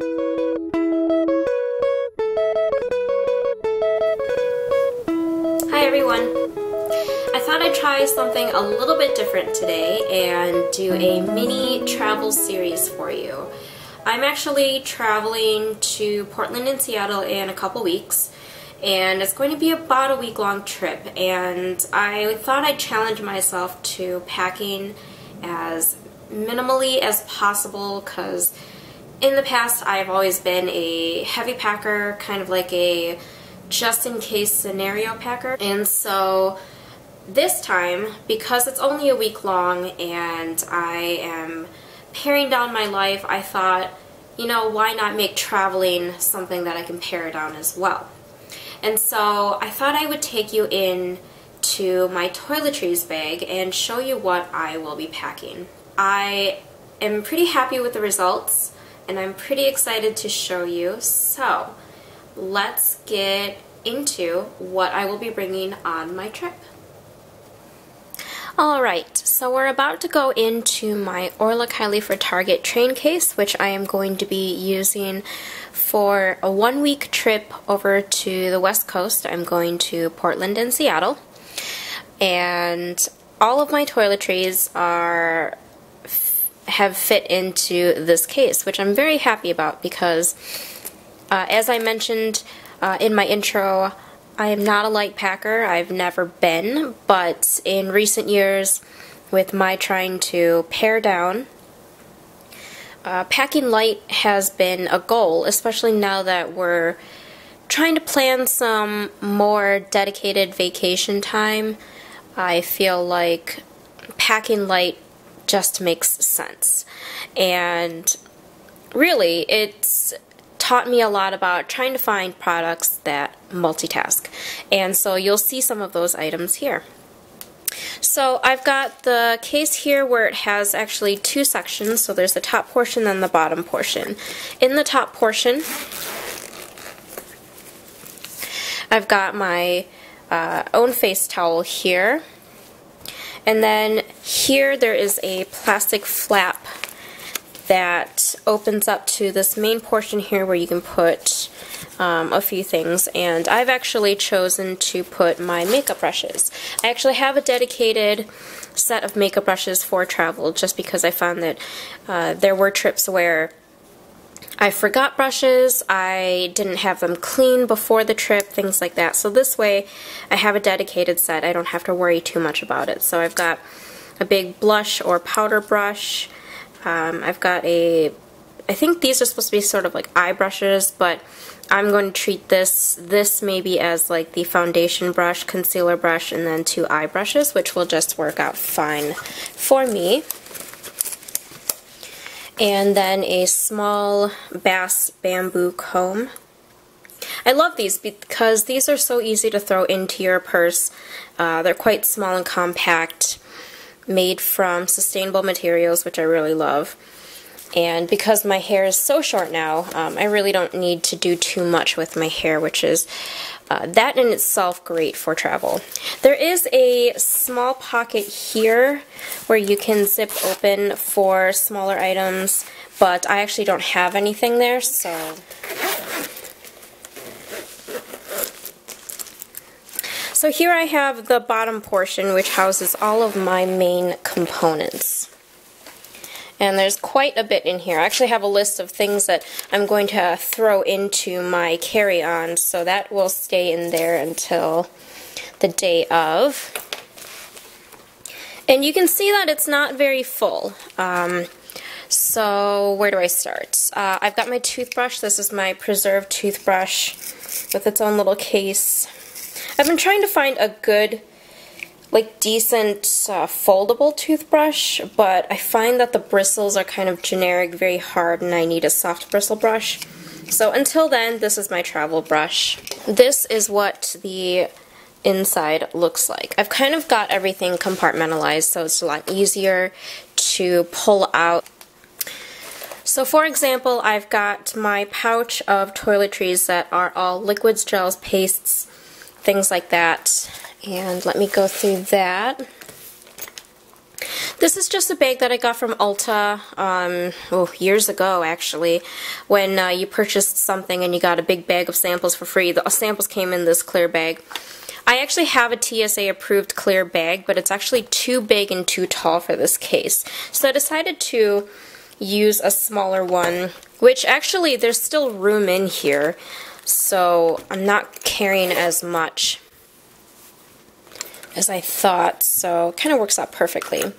Hi everyone! I thought I'd try something a little bit different today and do a mini travel series for you. I'm actually traveling to Portland and Seattle in a couple weeks and it's going to be about a week long trip and I thought I'd challenge myself to packing as minimally as possible because in the past I've always been a heavy packer, kind of like a just in case scenario packer. And so this time, because it's only a week long and I am paring down my life, I thought, you know, why not make traveling something that I can pare down as well. And so I thought I would take you in to my toiletries bag and show you what I will be packing. I am pretty happy with the results and I'm pretty excited to show you. So let's get into what I will be bringing on my trip. Alright, so we're about to go into my Orla Kiely for Target train case, which I am going to be using for a one week trip over to the west coast. I'm going to Portland and Seattle. And all of my toiletries are have fit into this case, which I'm very happy about because, uh, as I mentioned uh, in my intro, I am not a light packer. I've never been, but in recent years, with my trying to pare down, uh, packing light has been a goal, especially now that we're trying to plan some more dedicated vacation time. I feel like packing light just makes sense. And really, it's taught me a lot about trying to find products that multitask. And so you'll see some of those items here. So I've got the case here where it has actually two sections. So there's the top portion and the bottom portion. In the top portion, I've got my uh, own face towel here. And then here there is a plastic flap that opens up to this main portion here where you can put um, a few things and I've actually chosen to put my makeup brushes. I actually have a dedicated set of makeup brushes for travel just because I found that uh, there were trips where I forgot brushes, I didn't have them clean before the trip, things like that. So this way I have a dedicated set. I don't have to worry too much about it. So I've got a big blush or powder brush. Um, I've got a, I think these are supposed to be sort of like eye brushes, but I'm going to treat this, this maybe as like the foundation brush, concealer brush, and then two eye brushes, which will just work out fine for me and then a small bass bamboo comb. I love these because these are so easy to throw into your purse. Uh, they're quite small and compact, made from sustainable materials, which I really love. And because my hair is so short now, um, I really don't need to do too much with my hair, which is uh, that in itself great for travel. There is a small pocket here where you can zip open for smaller items, but I actually don't have anything there, so... So here I have the bottom portion which houses all of my main components. And there's quite a bit in here. I actually have a list of things that I'm going to throw into my carry-on, so that will stay in there until the day of. And you can see that it's not very full. Um, so where do I start? Uh, I've got my toothbrush. This is my preserved toothbrush with its own little case. I've been trying to find a good like decent uh, foldable toothbrush, but I find that the bristles are kind of generic, very hard, and I need a soft bristle brush. So until then, this is my travel brush. This is what the inside looks like. I've kind of got everything compartmentalized, so it's a lot easier to pull out. So for example, I've got my pouch of toiletries that are all liquids, gels, pastes, things like that and let me go through that. This is just a bag that I got from Ulta um, oh, years ago, actually, when uh, you purchased something and you got a big bag of samples for free. The samples came in this clear bag. I actually have a TSA approved clear bag, but it's actually too big and too tall for this case. So I decided to use a smaller one, which actually there's still room in here, so I'm not carrying as much as I thought, so kind of works out perfectly.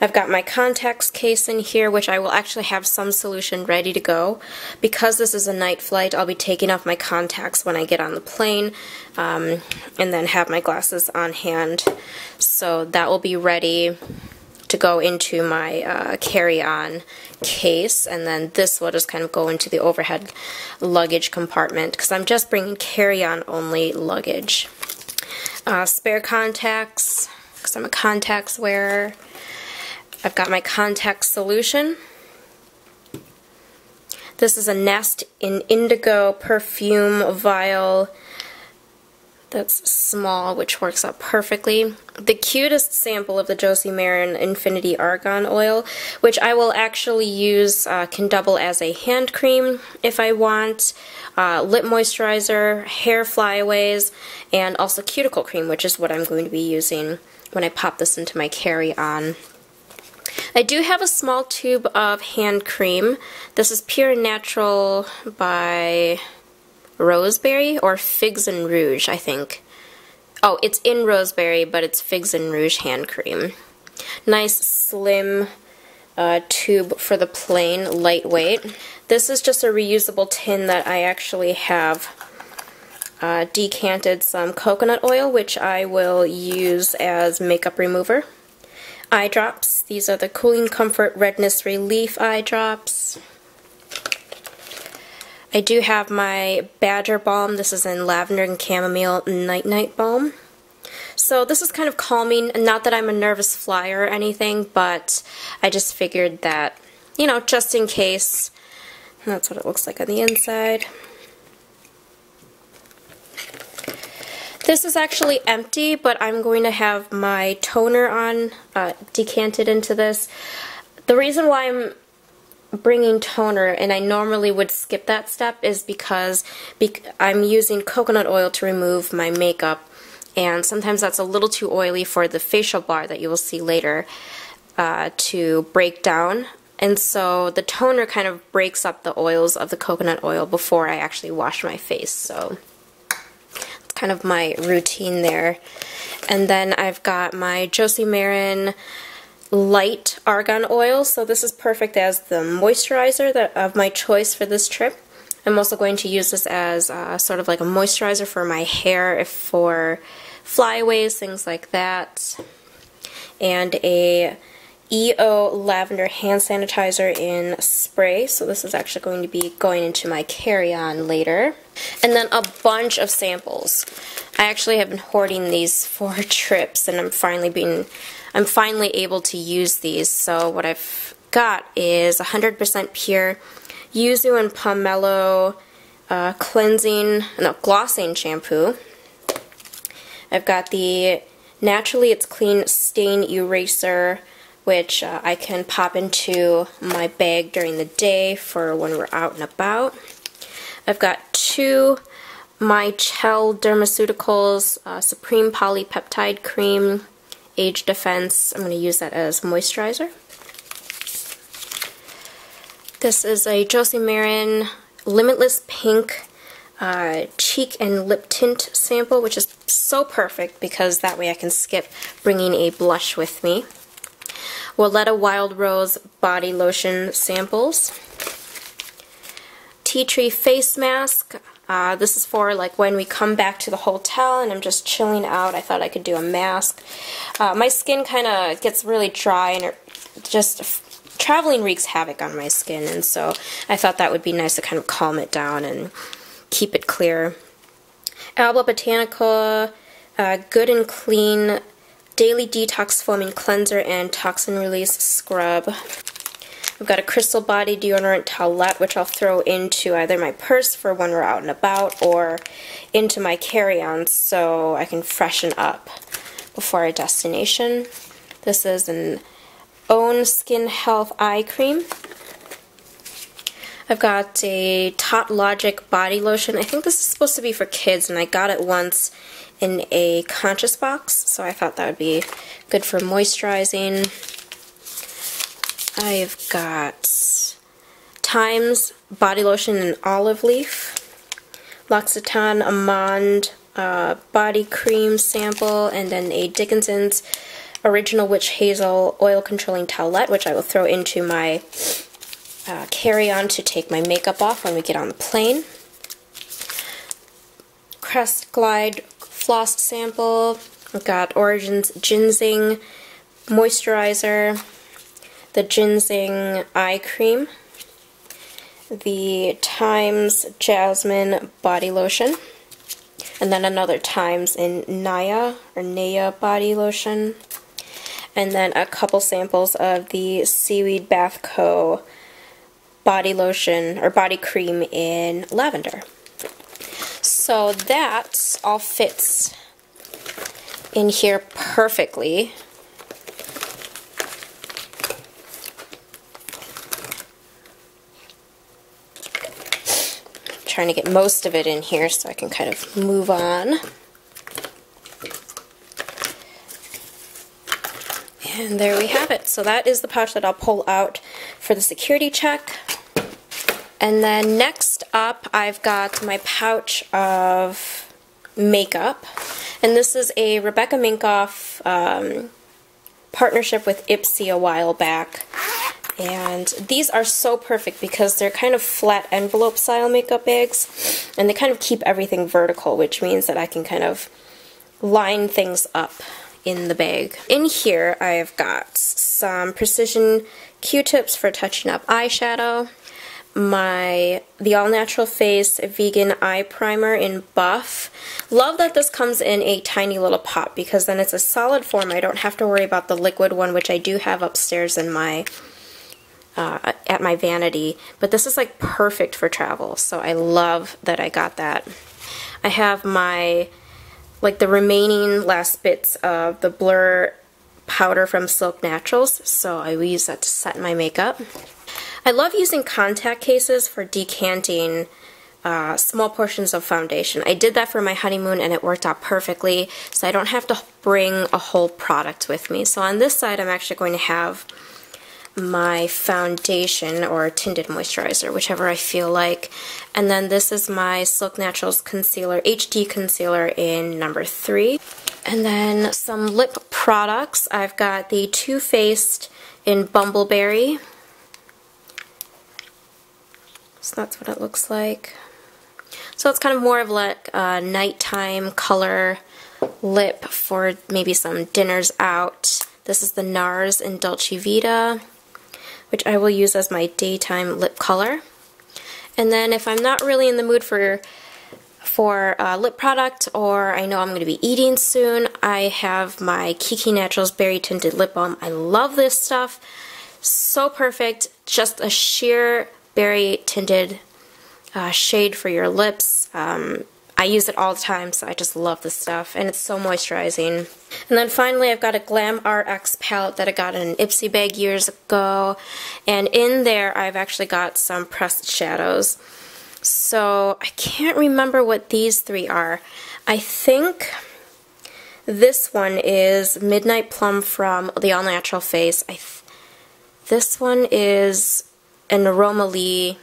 I've got my contacts case in here, which I will actually have some solution ready to go. Because this is a night flight, I'll be taking off my contacts when I get on the plane, um, and then have my glasses on hand. So that will be ready to go into my uh, carry-on case, and then this will just kind of go into the overhead luggage compartment, because I'm just bringing carry-on only luggage. Uh, spare contacts, because I'm a contacts wearer. I've got my contact solution. This is a Nest in Indigo perfume vial that's small, which works out perfectly. The cutest sample of the Josie Maran Infinity Argan Oil, which I will actually use, uh, can double as a hand cream if I want, uh, lip moisturizer, hair flyaways, and also cuticle cream, which is what I'm going to be using when I pop this into my carry-on. I do have a small tube of hand cream. This is Pure Natural by Roseberry or Figs and Rouge, I think. Oh, it's in Roseberry, but it's Figs and Rouge hand cream. Nice slim uh, tube for the plane, lightweight. This is just a reusable tin that I actually have uh, decanted some coconut oil, which I will use as makeup remover. Eye drops. These are the Cooling Comfort Redness Relief eye drops. I do have my Badger Balm. This is in Lavender and Chamomile Night Night Balm. So this is kind of calming. Not that I'm a nervous flyer or anything, but I just figured that, you know, just in case. That's what it looks like on the inside. This is actually empty, but I'm going to have my toner on, uh, decanted into this. The reason why I'm bringing toner, and I normally would skip that step, is because I'm using coconut oil to remove my makeup, and sometimes that's a little too oily for the facial bar that you will see later uh, to break down. And so the toner kind of breaks up the oils of the coconut oil before I actually wash my face. So it's kind of my routine there. And then I've got my Josie Maran light argan oil. So this is perfect as the moisturizer that, of my choice for this trip. I'm also going to use this as uh, sort of like a moisturizer for my hair if for flyaways, things like that. And a EO Lavender Hand Sanitizer in spray. So this is actually going to be going into my carry-on later. And then a bunch of samples. I actually have been hoarding these for trips and I'm finally being I'm finally able to use these. So what I've got is 100% pure Yuzu and Pomelo uh, cleansing, no, glossing shampoo. I've got the Naturally It's Clean Stain Eraser which uh, I can pop into my bag during the day for when we're out and about. I've got two MyChelle Dermaceuticals uh, Supreme Polypeptide Cream Age Defense. I'm going to use that as moisturizer. This is a Josie Maran Limitless Pink uh, cheek and lip tint sample, which is so perfect because that way I can skip bringing a blush with me. Weleda Wild Rose Body Lotion samples. Tea Tree Face Mask. Uh, this is for like when we come back to the hotel and I'm just chilling out. I thought I could do a mask. Uh, my skin kind of gets really dry and it just traveling wreaks havoc on my skin and so I thought that would be nice to kind of calm it down and keep it clear. Alba Botanica uh, Good and Clean Daily Detox Foaming Cleanser and Toxin Release Scrub. I've got a Crystal Body Deodorant Towelette, which I'll throw into either my purse for when we're out and about or into my carry-on so I can freshen up before our destination. This is an Own Skin Health Eye Cream. I've got a Tot Logic body lotion. I think this is supposed to be for kids, and I got it once in a conscious box, so I thought that would be good for moisturizing. I've got Thymes body lotion in olive leaf, L'Occitane Amande uh, body cream sample, and then a Dickinson's original witch hazel oil controlling towelette, which I will throw into my uh, carry-on to take my makeup off when we get on the plane. Crest Glide floss sample. I've got Origins Ginseng Moisturizer, the Ginseng Eye Cream, the Thymes Jasmine Body Lotion, and then another Thymes in Naya or Naya Body Lotion, and then a couple samples of the Seaweed Bath Co. Body Lotion or Body Cream in Lavender. So that all fits in here perfectly. Trying to get most of it in here so I can kind of move on. And there we have it. So that is the pouch that I'll pull out for the security check. And then next up, I've got my pouch of makeup. And this is a Rebecca Minkoff um, partnership with Ipsy a while back. And these are so perfect because they're kind of flat envelope style makeup bags. And they kind of keep everything vertical, which means that I can kind of line things up in the bag. In here, I've got some Precision Q-tips for touching up eyeshadow my the All Natural Face Vegan Eye Primer in Buff. Love that this comes in a tiny little pot because then it's a solid form. I don't have to worry about the liquid one, which I do have upstairs in my uh, at my vanity. But this is like perfect for travel, so I love that I got that. I have my like the remaining last bits of the Blur powder from Silk Naturals, so I will use that to set my makeup. I love using contact cases for decanting uh, small portions of foundation. I did that for my honeymoon and it worked out perfectly, so I don't have to bring a whole product with me. So on this side, I'm actually going to have my foundation or tinted moisturizer, whichever I feel like. And then this is my Silk Naturals Concealer, HD Concealer in number three. And then some lip products. I've got the Too Faced in Bumbleberry. So that's what it looks like. So it's kind of more of like a nighttime color lip for maybe some dinners out. This is the NARS in Dolce Vita, which I will use as my daytime lip color. And then if I'm not really in the mood for for a lip product or I know I'm going to be eating soon, I have my Kiki Naturals Berry Tinted Lip Balm. I love this stuff. So perfect. Just a sheer berry tinted uh, shade for your lips. Um, I use it all the time, so I just love this stuff, and it's so moisturizing. And then finally, I've got a Glam RX palette that I got in an Ipsy bag years ago, and in there, I've actually got some pressed shadows. So I can't remember what these three are. I think this one is Midnight Plum from the All Natural Face. I this one is an Lee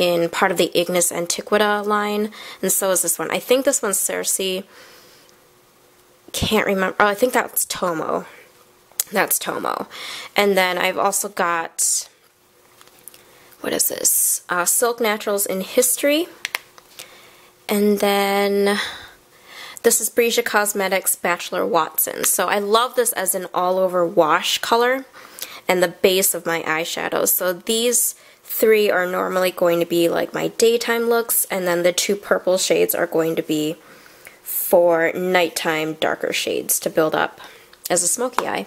in part of the Ignis Antiquita line, and so is this one. I think this one's Cersei. Can't remember. Oh, I think that's Tomo. That's Tomo. And then I've also got, what is this? Uh, Silk Naturals in History. And then this is Brigia Cosmetics Bachelor Watson. So I love this as an all-over wash color and the base of my eyeshadows. So these three are normally going to be like my daytime looks, and then the two purple shades are going to be for nighttime darker shades to build up as a smoky eye.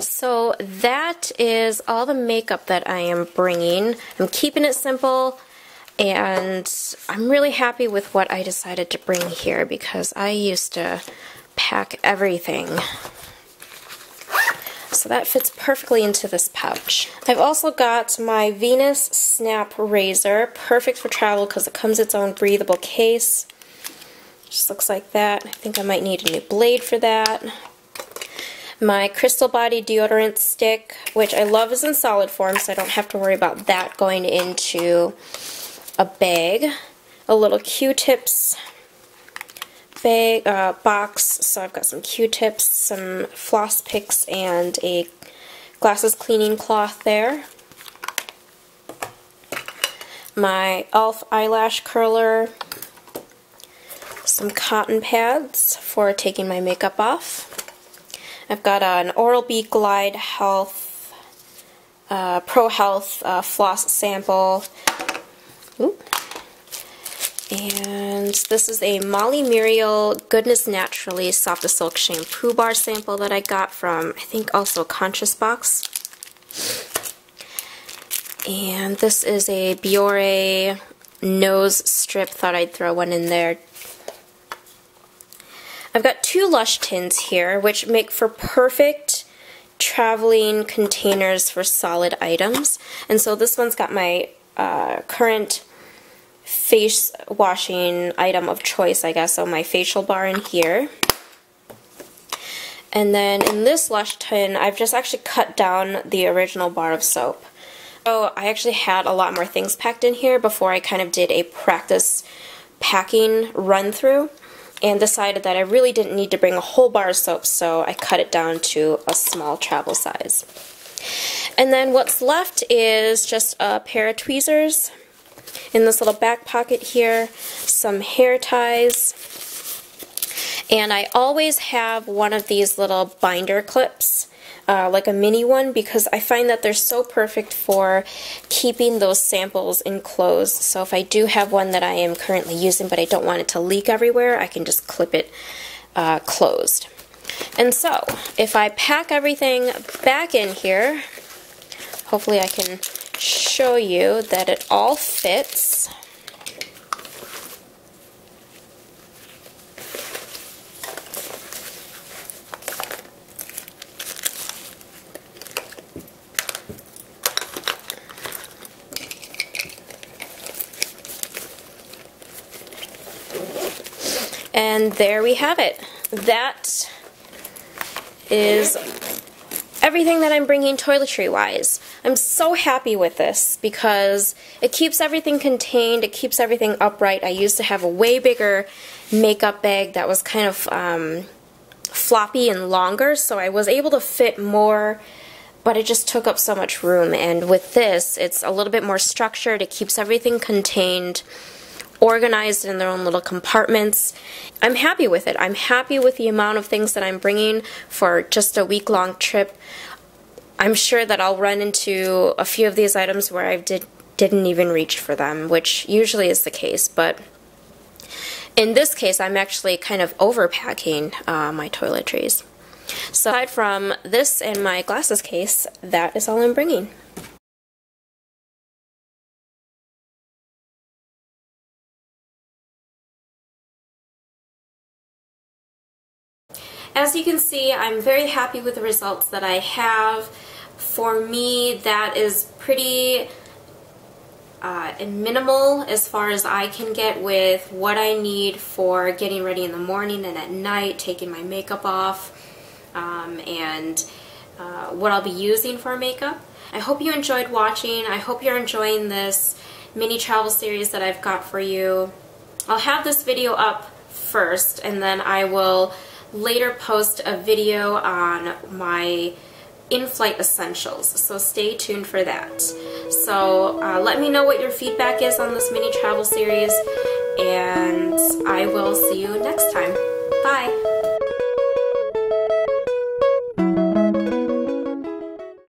So that is all the makeup that I am bringing. I'm keeping it simple and I'm really happy with what I decided to bring here because I used to pack everything so that fits perfectly into this pouch. I've also got my Venus Snap Razor, perfect for travel because it comes its own breathable case. Just looks like that. I think I might need a new blade for that. My Crystal Body deodorant stick, which I love is in solid form, so I don't have to worry about that going into a bag. A little Q-tips uh, box, so I've got some Q-tips, some floss picks, and a glasses cleaning cloth there. My e.l.f. eyelash curler, some cotton pads for taking my makeup off. I've got an Oral-B Glide Health, uh, Pro Health uh, floss sample. Ooh. And this is a Molly Muriel Goodness Naturally Soft Silk Shampoo Bar sample that I got from, I think, also Conscious Box. And this is a Biore nose strip. Thought I'd throw one in there. I've got two Lush tins here, which make for perfect traveling containers for solid items. And so this one's got my uh, current face washing item of choice, I guess. So my facial bar in here. And then in this Lush tin, I've just actually cut down the original bar of soap. So I actually had a lot more things packed in here before I kind of did a practice packing run through and decided that I really didn't need to bring a whole bar of soap, so I cut it down to a small travel size. And then what's left is just a pair of tweezers in this little back pocket here, some hair ties, and I always have one of these little binder clips, uh, like a mini one, because I find that they're so perfect for keeping those samples enclosed. So if I do have one that I am currently using, but I don't want it to leak everywhere, I can just clip it uh, closed. And so, if I pack everything back in here, hopefully I can show you that it all fits. And there we have it. That is everything that I'm bringing toiletry wise. I'm so happy with this because it keeps everything contained, it keeps everything upright. I used to have a way bigger makeup bag that was kind of um, floppy and longer, so I was able to fit more but it just took up so much room and with this it's a little bit more structured it keeps everything contained organized in their own little compartments. I'm happy with it. I'm happy with the amount of things that I'm bringing for just a week long trip. I'm sure that I'll run into a few of these items where I did, didn't even reach for them, which usually is the case, but in this case, I'm actually kind of overpacking uh, my toiletries. So aside from this and my glasses case, that is all I'm bringing. As you can see, I'm very happy with the results that I have. For me, that is pretty uh, minimal as far as I can get with what I need for getting ready in the morning and at night, taking my makeup off, um, and uh, what I'll be using for makeup. I hope you enjoyed watching. I hope you're enjoying this mini travel series that I've got for you. I'll have this video up first and then I will later post a video on my in-flight essentials, so stay tuned for that. So uh, let me know what your feedback is on this mini travel series, and I will see you next time. Bye!